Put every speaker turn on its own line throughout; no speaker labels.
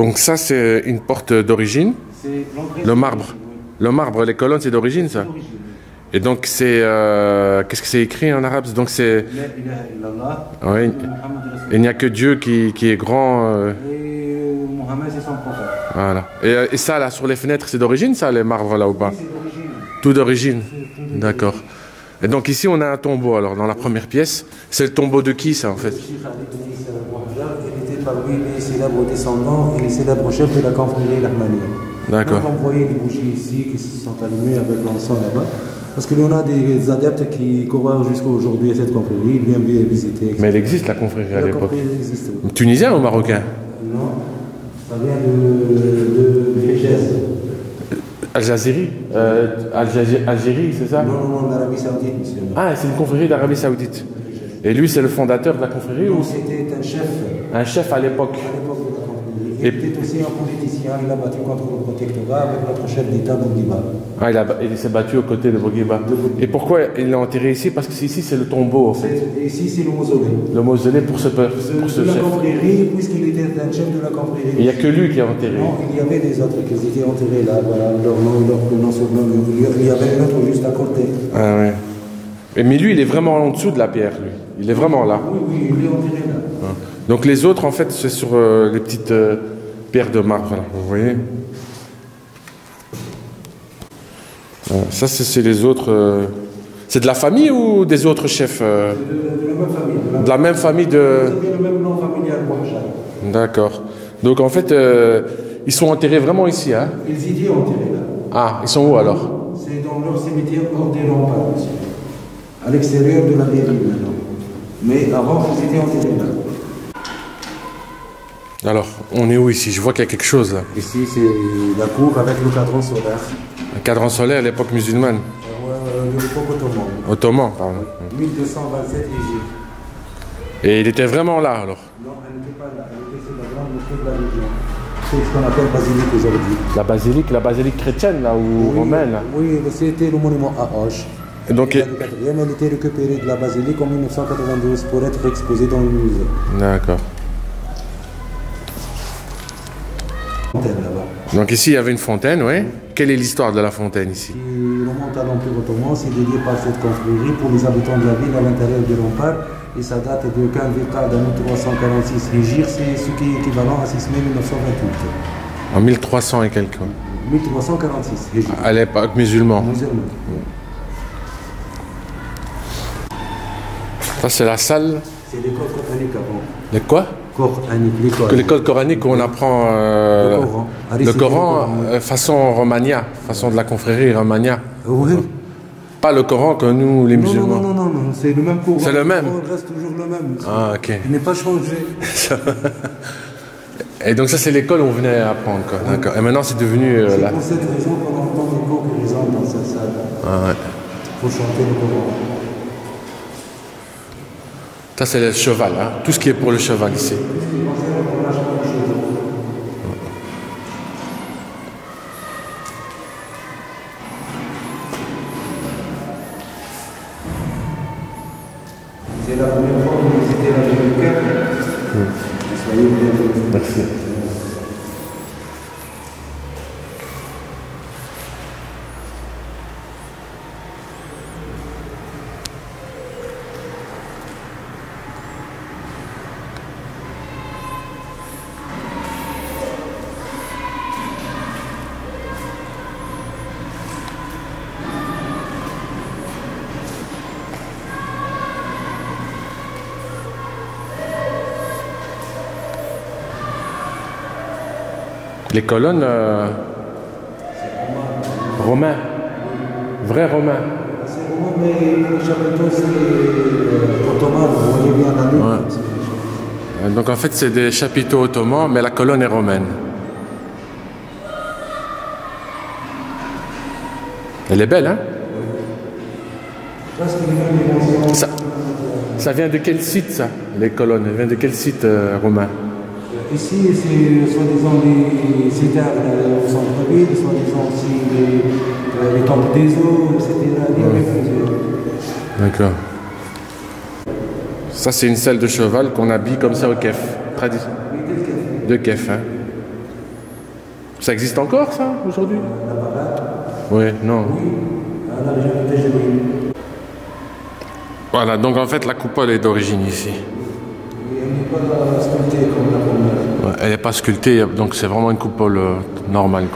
Donc ça, c'est une porte d'origine. Le marbre. Le marbre, les colonnes, c'est d'origine, ça. Et donc, c'est... euh, Qu'est-ce que c'est écrit en arabe? Donc, c'est... Il n'y a que Dieu qui, qui est grand. euh,
Et Mohammed, c'est son prophète.
voilà. Et, euh, et ça, là, sur les fenêtres, c'est d'origine, ça, les marbres, là, ou pas? Tout d'origine. D'accord. Et donc, ici, on a un tombeau, alors, dans la première pièce. C'est le tombeau de qui, ça, en fait?
Parmi les célèbres descendants et les célèbres chefs de la confrérie l'Ahmadiyya.
D'accord.
Donc on voyait des bougies ici qui se sont allumées avec l'encens là-bas. Parce que l'on a des adeptes qui courent jusqu'à aujourd'hui à cette confrérie, ils viennent vi- visiter.
Mais elle existe, la confrérie, à l'époque.
oui.
Tunisien ou marocain?
Non, ça vient de, de, de Hejaz.
Algérie? Euh, Algérie, Algérie, c'est ça?
Non, non, non, l'Arabie Saoudite, monsieur.
Ah, c'est une confrérie d'Arabie Saoudite. Et lui, c'est le fondateur de la confrérie ou
Non, c'était un chef
un chef à l'époque
à l'époque de la confrérie. Il
Et-
était aussi un politicien, il a battu contre le protectorat avec notre chef d'État, Bourguiba.
Ah, il, a- il s'est battu aux côtés de Bourguiba. Et pourquoi il l'a enterré ici? Parce que ici, c'est le tombeau, en fait.
Ici, c'est le mausolée.
Le mausolée pour ce, pour
De,
ce
de la
chef.
confrérie, puisqu'il était un chef de la confrérie.
il n'y a que lui qui est enterré.
Non, il y avait des autres qui étaient enterrés là, voilà, leur nom, leur prénom. Il y- Il y avait un autre juste à côté.
Ah ouais. Et mais lui, il est vraiment en dessous de la pierre, lui. Il est vraiment là.
Oui, oui, il est enterré là.
Hein. Donc les autres, en fait, c'est sur euh, les petites euh, pierres de marbre. Voilà, vous voyez Euh, Ça, c'est les autres. euh, C'est de la famille ou des autres chefs euh,
De, de la même famille. De la,
De même famille de. D'accord. Donc en fait, ils sont enterrés vraiment ici. Hein?
Ils étaient enterrés là.
ah, ils sont où alors?
C'est dans leur cimetière hors des remparts. À l'extérieur de la mairie maintenant. Mais avant, ils étaient enterrés là.
Alors, on est où ici? Je vois qu'il y a quelque chose là.
Ici, c'est la cour avec le cadran solaire.
Un cadran solaire à l'époque musulmane.
Euh, de l'époque ottomane.
Ottoman, pardon.
1227 Égypte.
Et il était vraiment là alors?
Non, elle n'était pas là. Elle était sur la grande mosquée de la région. C'est ce qu'on appelle basilique aujourd'hui.
La basilique, la basilique chrétienne là ou romaine là.
Oui, c'était le monument à Hoche.
Donc,
Et la quatrième, elle était récupérée de la basilique en 1992 pour être exposée dans le musée.
D'accord.
Fontaine, là-bas.
Donc ici il y avait une fontaine, oui. Quelle est l'histoire de la fontaine ici?
Qui remonte à l'Empire ottoman, c'est dédié par cette confrérie pour les habitants de la ville à l'intérieur du rempart. Et ça date de 15 décades à 1346 Hégire, c'est ce qui est équivalent à 6 mai 1928.
En 1300 et quelques.
1346 Hégire.
À l'époque musulman.
Musulman.
Ça c'est la salle.
C'est l'école coranique avant.
Le quoi
Coranique, l'école.
L'école coranique où on apprend euh,
Le Coran.
Le
le
euh, façon romania, façon de la confrérie romania.
Oui.
Pas le Coran que nous les
Non,
musulmans.
non, non, non, non, c'est le même Coran.
C'est le même.
Coran reste toujours le même.
Ah ok.
Il n'est pas changé.
Et donc ça c'est l'école où on venait apprendre quoi. D'accord. Et maintenant c'est devenu euh,
C'est pour cette raison qu'on entend les cours que les hommes dans cette salle.
Ah, ouais.
pour chanter le Coran.
Ça c'est le cheval, hein. tout ce qui est pour le cheval ici. Les colonnes euh, romains, vrais romains.
C'est romain, mais.
Ouais. Donc en fait c'est des chapiteaux ottomans, mais la colonne est romaine. Elle est belle, hein? Ça, ça vient de quel site ça, les colonnes? Elles viennent de quel site euh, romain?
Ici, c'est soi-disant les citernes euh, au centre-ville, soi-disant aussi les, euh, les temples des eaux, etc.
D'accord. Ça c'est une selle de cheval qu'on habille comme ça au kef. Tradi- de kef, hein Ça existe encore, ça, aujourd'hui? Oui, non.
de Tégérie.
Voilà, donc en fait, la coupole est d'origine ici.
Et elle n'est pas sculptée comme
elle n'est pas sculptée, donc c'est vraiment une coupole euh, normale.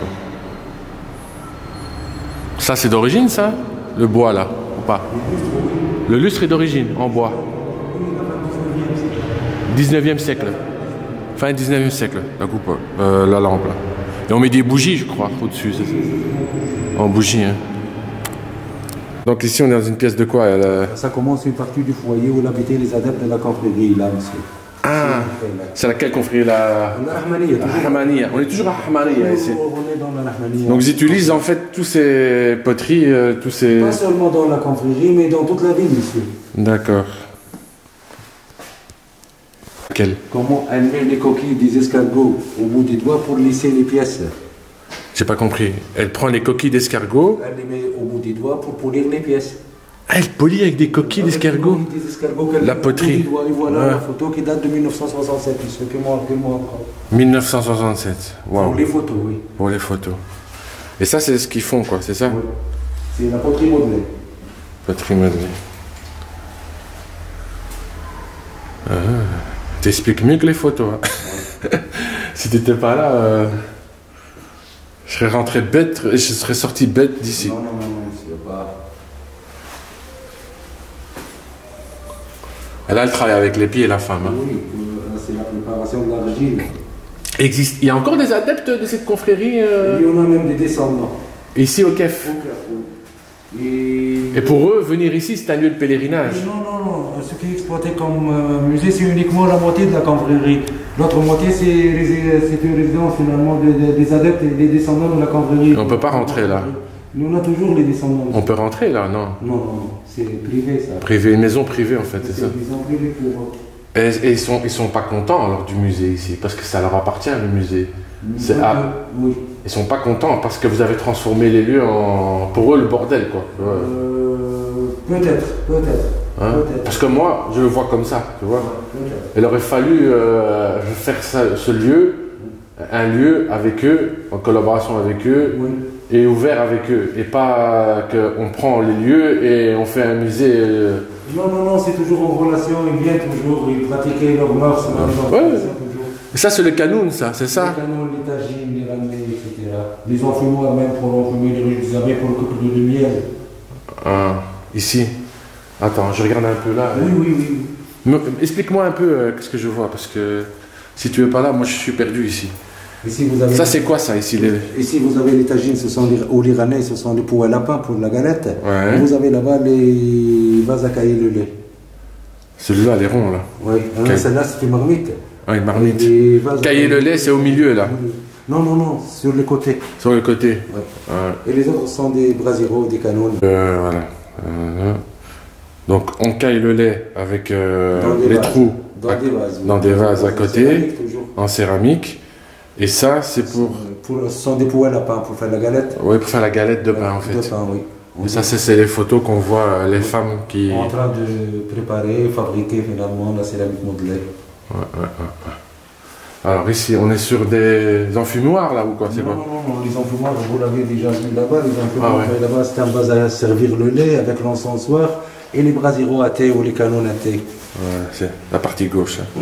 Ça, c'est d'origine, ça? Le bois, là, ou pas? Le lustre est d'origine, en bois. 19e siècle. Fin 19e siècle, la coupole, euh, la lampe, là. Et on met des bougies, je crois, au-dessus, En bougie, hein. Donc ici, on est dans une pièce de quoi euh,
Ça commence une partie du foyer où habitaient les adeptes de la confrérie, là, monsieur.
Ah C'est laquelle confrérie la...
Rahmaniya.
On est toujours à Rahmaniya ici.
On est dans la Rahmaniya.
Donc ils utilisent en fait tous ces poteries, euh, tous ces...
Pas seulement dans la confrérie, mais dans toute la ville, monsieur.
D'accord. Quel
Comment elle met les coquilles des escargots au bout des doigts pour lisser les pièces?
J'ai pas compris. Elle prend les coquilles d'escargot,
Elle les met au bout des doigts pour polir les pièces.
Ah, elle polie avec des coquilles d'escargot.
Avec les coquilles des escargots qu'elle
La poterie.
voilà
Ouais.
la photo qui date de 1967, monsieur, que moi, que moi encore.
1967. Waouh.
Pour les photos, oui.
Pour les photos. Et ça, c'est ce qu'ils font, quoi, c'est ça
Oui. C'est la poterie modelée.
Poterie modelée. Ah, T'expliques mieux que les photos. hein. si t'étais pas là, euh, je serais rentré bête, je serais sorti bête d'ici.
Non, non, non, non, c'est pas.
Là, elle travaille avec les pieds, la femme. hein.
Oui, euh, c'est la préparation de l'argile.
Existe. Il y a encore des adeptes de cette confrérie euh,
Il y en a même des descendants.
ici au Kef.
Et...
Et pour eux, venir ici, c'est un lieu de pèlerinage.
Non, non, non. Ce qui est exploité comme euh, musée, c'est uniquement la moitié de la confrérie. L'autre moitié, c'est une résidence finalement de- de- des adeptes et des descendants de la confrérie.
On peut pas rentrer là.
Nous, on a toujours les descendants.
On peut rentrer là, non
Non, non, c'est privé ça.
Privé, une maison privée en fait, c'est ça.
une maison privée pour.
Et, et ils sont, ils sont pas contents alors du musée ici, parce que ça leur appartient le musée. C'est à-
Oui.
Ils sont pas contents parce que vous avez transformé les lieux en, pour eux le bordel quoi. Ouais.
Euh, peut-être, peut-être.
Hein. Parce que moi, je le vois comme ça, tu vois. Il aurait fallu euh, faire ça- ce lieu, un lieu avec eux, en collaboration avec eux,
Oui.
Et ouvert avec eux. Et pas qu'on prend les lieux et on fait un musée. euh,
Non, non, non, c'est toujours en relation, ils viennent toujours, ils pratiquaient leurs mœurs,
Ouais. Et ça, c'est le canoun, ça, c'est ça
canons, les tagines, les ramenés, etc. Les enfumoirs même pour enfumer les rues des abeilles pour le couple de miel.
Ah, Ici. Attends, je regarde un peu là.
Oui, oui, oui.
Explique-moi un peu euh, ce que je vois, parce que si tu es pas là, moi je suis perdu ici.
Ici vous avez,
Ça, c'est quoi ça ici les...
ici, vous avez les tagines, ce sont les, ou ce sont les poux à lapin pour la galette.
Ouais.
Et vous avez là-bas les vases à cailler le lait.
Celui-là, les ronds là.
Oui,
Ok.
celle-là c'est une marmite.
Ah, une marmite.
À
Cailler le lait, c'est au milieu là,
Non, non, non, sur les côtés.
sur le côté.
Ouais.
Ouais.
Et les autres sont des brasiros, des canons.
Euh, voilà. Voilà. Donc on caille le lait avec euh, les
vases.
trous
Dans
à-
des vases. oui.
dans des vases à côté.
céramique,
en céramique. Et ça, c'est pour,
Pour, ce sont des poux à lapin pour faire la galette.
ouais, pour faire la galette de pain en fait.
De pain, oui.
Et ça, c'est les photos qu'on voit euh, les femmes qui.
en train de préparer, fabriquer finalement la céramique modelée.
Ouais, ouais, ouais. Alors ici, on est sur des enfumoirs là ou quoi C'est
Non, non, non, les enfumoirs, vous l'avez déjà vu là-bas, les enfumoirs,
Ah
là-bas, c'était un base à servir le lait avec l'encensoir et les brasiros à thé ou les canons à thé.
Ouais, c'est la partie gauche. hein.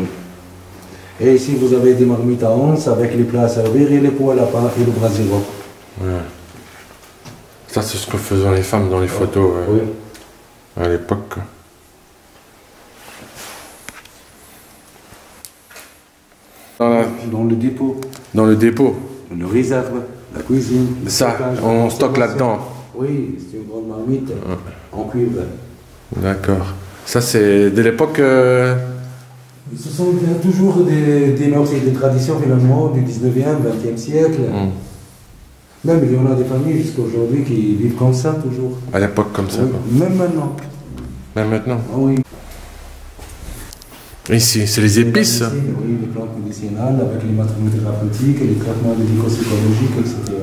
Et ici, vous avez des marmites à once avec les plats à servir et les pots à lapin et le brasero.
Ouais. Ça, c'est ce que faisaient les femmes dans les photos
Oui.
à l'époque. Dans, la-
Dans le dépôt,
dans le dépôt,
le réserve, la cuisine.
ça, on stocke là-dedans.
Oui, c'est une grande marmite en cuivre.
D'accord. Ça, c'est de l'époque. euh,
Ce sont toujours des, des mœurs et des traditions finalement du 19e, 20e siècle.
hmm,
Même il y en a des familles jusqu'à aujourd'hui qui vivent comme ça toujours.
à l'époque comme ça.
Oui. Même maintenant.
Même maintenant.
Ah oui.
Ici, c'est les épices.
Médecine, Oui, les plantes médicinales avec les matériaux thérapeutiques, les traitements médico-psychologiques, etc.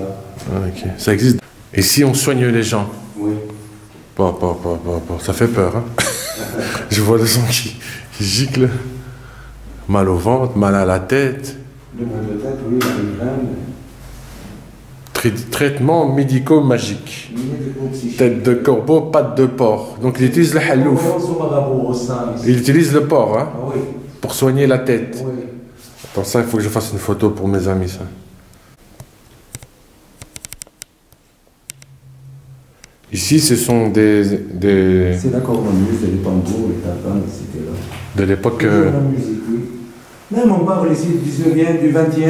Ah, ok. Ça existe. Ici, on soigne les gens?
Oui.
Bon, bon, bon, bon, bon, ça fait peur. Hein Je vois le sang qui, qui gicle. Mal au ventre, mal à la tête.
Le mal de tête, oui, la migraine.
Trai- Traitements médicaux magiques.
médico-psychique.
Tête de corbeau, patte de porc. Donc il utilise le halouf. Il utilise le porc hein,
Ah oui,
pour soigner la tête.
oui.
Attends, ça, il faut que je fasse une photo pour mes amis, ça. Ici, ce sont des, des-
C'est la cornemuse, les tapins, etc.
de l'époque. Euh.
Même on parle ici du 19e, du 20e.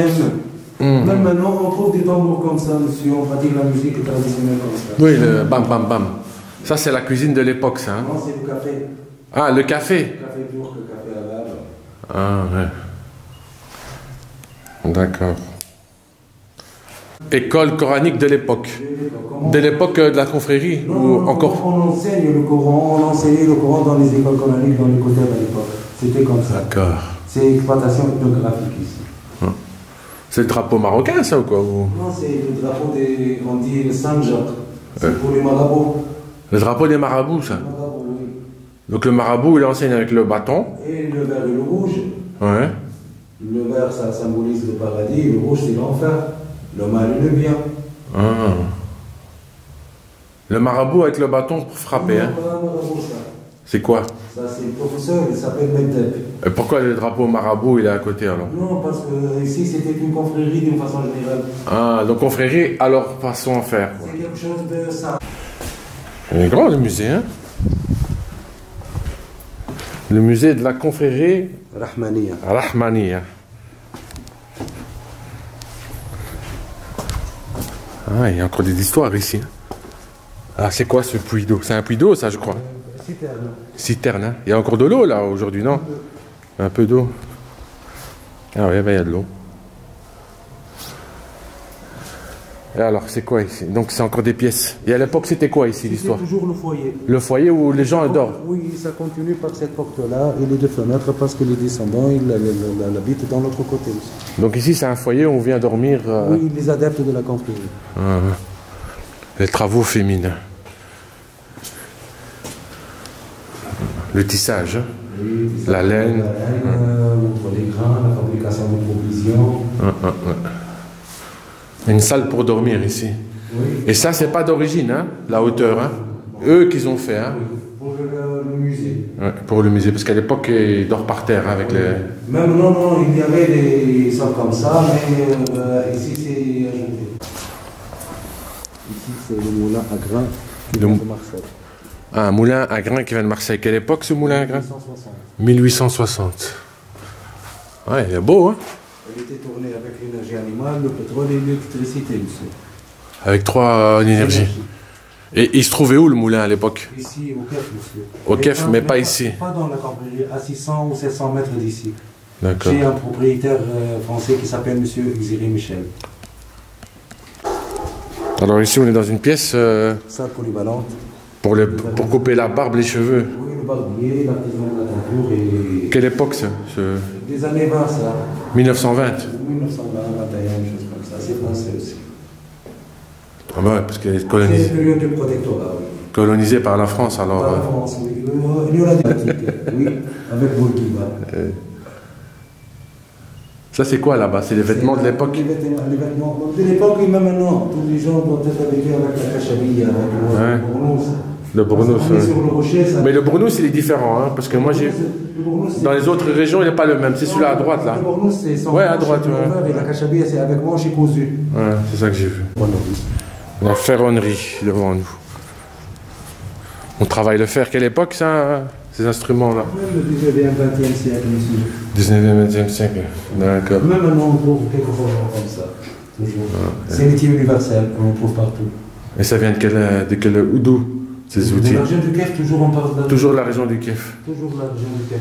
hum.
Même maintenant, on trouve des tambours comme ça, monsieur. On dire la musique traditionnelle comme ça.
Oui, le bam bam bam. Ça, c'est la cuisine de l'époque, ça. hein.
Non, c'est le café.
Ah, le café.
Café turc, café arabe.
Ah, ouais. D'accord. École coranique de l'époque. De l'époque euh, de la confrérie
Non,
Ou
non,
encore
On enseigne le Coran, on enseignait le Coran dans les écoles coraniques, dans les côtés à l'époque. C'était comme ça.
D'accord.
C'est exploitation ethnographique ici.
C'est le drapeau marocain, ça, ou quoi ou-
Non, c'est le drapeau des. On dit le Saint-Jacques. C'est pour les marabouts.
Le drapeau des marabouts, ça.
Oui.
Donc le marabout, il enseigne avec le bâton.
Et le vert et le rouge.
Ouais.
Le vert, ça symbolise le paradis. Le rouge, c'est l'enfer. Le mal et le bien.
Ah. Le marabout avec le bâton pour frapper,
Non,
hein.
pas un marabout, ça.
C'est quoi
Ça, c'est le professeur, il s'appelle Medeb.
Et pourquoi le drapeau marabout, il est à côté, alors
Non, parce que ici, c'était une confrérie d'une façon générale.
Ah, donc confrérie, alors façon à faire.
C'est quelque chose de ça.
Il est grand, le musée, hein Le musée de la confrérie
Rahmania.
Rahmaniya. Ah, il y a encore des histoires ici. hein. Ah, c'est quoi ce puits d'eau? C'est un puits d'eau, ça, je crois.
Citerne.
Citerne, hein Il y a encore de l'eau, là, aujourd'hui, non? Un peu d'eau. Ah oui, ben, il y a de l'eau. Et alors, c'est quoi ici? Donc, c'est encore des pièces. Et à l'époque, c'était quoi ici, l'histoire?
toujours le foyer.
Le foyer où les gens dorment
Oui, ça continue par cette porte-là et les deux fenêtres parce que les descendants, ils l'habitent dans l'autre côté aussi.
Donc, ici, c'est un foyer où on vient dormir. euh,
Oui, les adeptes de la confrérie.
Ah, les travaux féminins. Le tissage. La laine.
La laine, euh, outre les grains, la fabrication de provisions.
Ah, ah, ah. Une salle pour dormir ici.
Oui.
Et ça, c'est pas d'origine, hein, la hauteur. Hein. Eux qu'ils ont fait, hein,
Pour le, le musée.
ouais, pour le musée. Parce qu'à l'époque, ils dorment par terre hein, avec les.
Même non, non, il y avait des sortes comme ça, mais euh, ici c'est ajouté. Ici c'est le moulin à grains de Marseille.
Ah, un moulin à grains qui vient de Marseille. Quelle époque ce moulin à grains
1960.
1860. Ouais, il est beau, hein
Elle était tournée avec l'énergie animale, le pétrole et l'électricité, monsieur.
Avec trois euh, énergies. Et il se trouvait où le moulin à l'époque?
Ici, au Kef, monsieur.
Au Kef, mais pas
pas
ici.
Pas dans la Cambrérie, à 600 ou 700 mètres d'ici.
D'accord.
J'ai un propriétaire euh, français qui s'appelle monsieur Xiri Michel.
Alors ici, on est dans une pièce euh,
Salle polyvalente.
Pour, le, pour couper la barbe, les cheveux.
Oui, le barbier, l'artisan de la teinture et.
Quelle époque, ça ce...
Des années 20, ça.
1920
1920, 21, chose comme ça. C'est français aussi.
Ah bah ouais, parce qu'elle est
C'est la période du protectorat, oui.
colonisée par la France, alors...
Par la
euh,
France, oui. L'Union oui, avec Bourguiba.
Ça, c'est quoi là-bas C'est les vêtements de l'époque
Les vêtements, les vêtements de l'époque et même maintenant. Tous les gens doivent être habitués avec la cachabille, avec le
Ouais. Le
ça.
Mais le bournouz, il est différent, hein, parce que moi, j'ai... Dans les autres régions, il n'est pas le même. C'est celui-là à droite, là.
Le bournouz, c'est sans
Ouais, à droite, ouais.
Et la c'est avec manche et cousu.
Ouais, c'est ça que j'ai vu. La ferronnerie devant nous. On travaille le fer. Quelle époque, ça Ces instruments-là?
Même le 19e, 20e siècle, monsieur.
19e, 20e siècle. D'accord.
Même maintenant, on trouve quelque chose comme ça. Toujours. C'est un outil universel qu'on trouve partout.
Et ça vient de quel, de quel d'où? Ces outils
De la région du Kef, toujours on parle de...
Toujours la région du Kef.
Toujours la région du Kef.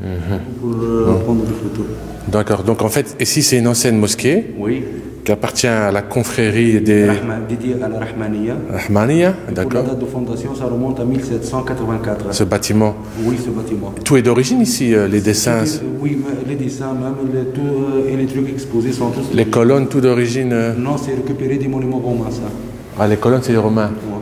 Mhm.
Pour euh, prendre des photos.
D'accord. Donc en fait, ici c'est une ancienne mosquée
Oui.
qui appartient à la confrérie des
Rahman- dédié à la Rahmaniya.
Rahmaniya.
Pour la
D'accord.
date de fondation, ça remonte à 1784.
Ce bâtiment.
Oui, ce bâtiment.
Tout est d'origine ici, euh, les dessins,
Oui, mais les dessins, même les, tout, euh, et les trucs exposés sont tous.
les colonnes, tout d'origine. euh,
Non, c'est récupéré des monuments romains, ça.
Ah, les colonnes, c'est les Romains.
Ouais.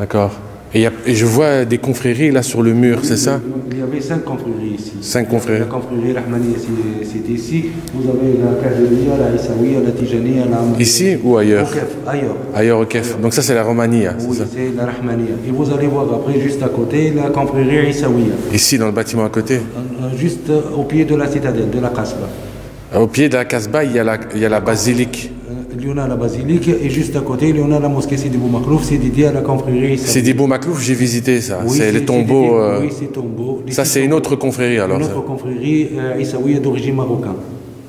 D'accord. Et, il y a- et je vois des confréries là sur le mur, c'est ça?
Il y avait cinq confréries ici.
Cinq confréries.
La confrérie Rahmaniya, c'est- ici. Vous avez la Kadiriya, la Issaouia, la Tijaniya, la.
Ici ou ailleurs?
Au Kef, ailleurs.
Ailleurs au Kef. Donc ça c'est la Romanie. hein, c'est
Oui,
ça?
c'est la Rahmaniya. Et vous allez voir après, juste à côté, la confrérie Issaouia.
Ici dans le bâtiment à côté?
Euh, euh, Juste euh, au pied de la citadelle, de la Kasbah.
Au pied de la Casbah, il y a la, il y a la basilique.
Il y en a la basilique et juste à côté, il y en a la mosquée Sidi Boumaklouf, c'est dédié à la confrérie
des beaux Maklouf, j'ai visité ça.
Oui,
c'est les
dédié-
tombeaux. euh,
Oui, c'est tombeaux.
Ça c'est une autre confrérie alors.
Une
ça.
autre confrérie euh, Issaouia d'origine marocaine.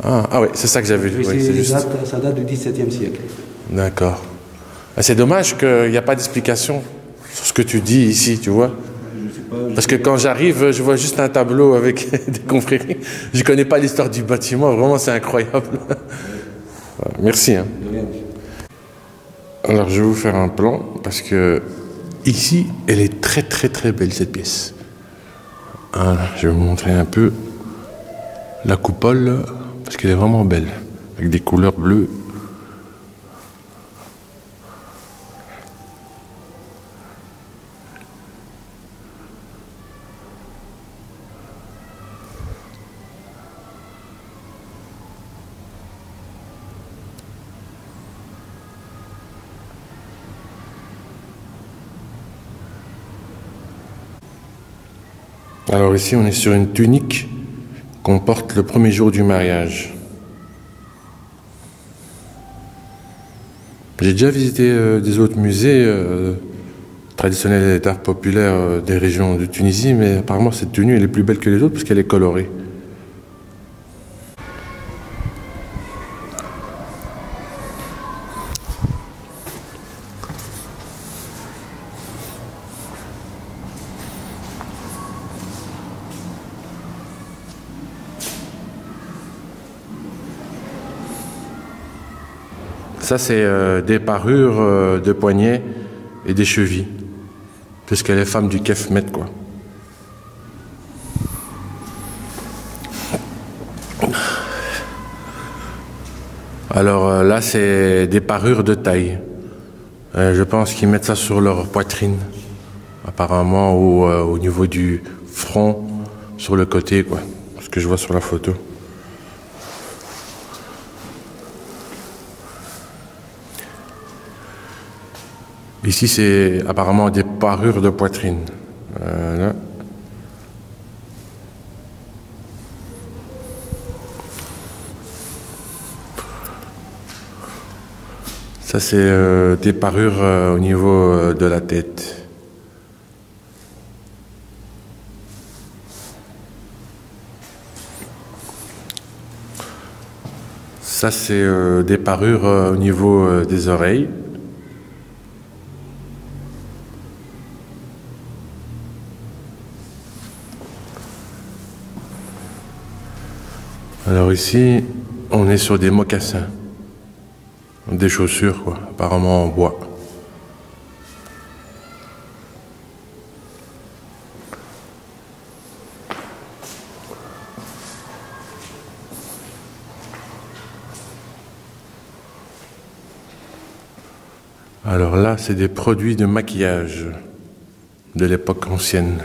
Ah, ah ouais, c'est ça que j'avais vu. Juste.
date- ça date du XVIIe siècle.
D'accord. Ah, C'est dommage qu'il n'y a pas d'explication sur ce que tu dis ici, tu vois. Parce que quand j'arrive, je vois juste un tableau avec des confréries. Je ne connais pas l'histoire du bâtiment, vraiment c'est incroyable. Merci. hein. Alors je vais vous faire un plan parce que ici, elle est très très très belle cette pièce. Voilà, je vais vous montrer un peu la coupole parce qu'elle est vraiment belle avec des couleurs bleues. Alors ici, on est sur une tunique qu'on porte le premier jour du mariage. J'ai déjà visité euh, des autres musées euh, traditionnels d'art populaire euh, des régions de Tunisie, mais apparemment cette tenue elle est plus belle que les autres parce qu'elle est colorée. Ça, c'est euh, des parures euh, de poignets et des chevilles. Puisqu'elle est femme du Kefmet, quoi. Alors euh, là, c'est des parures de taille. Je pense qu'ils mettent ça sur leur poitrine, apparemment, ou au niveau du front, sur le côté, quoi. Ce que je vois sur la photo. Ici, c'est apparemment des parures de poitrine. Ça, c'est euh, des parures euh, au niveau euh, de la tête. Ça, c'est des parures au niveau des oreilles. Alors ici, on est sur des mocassins, des chaussures, quoi, apparemment en bois. Alors là, c'est des produits de maquillage de l'époque ancienne.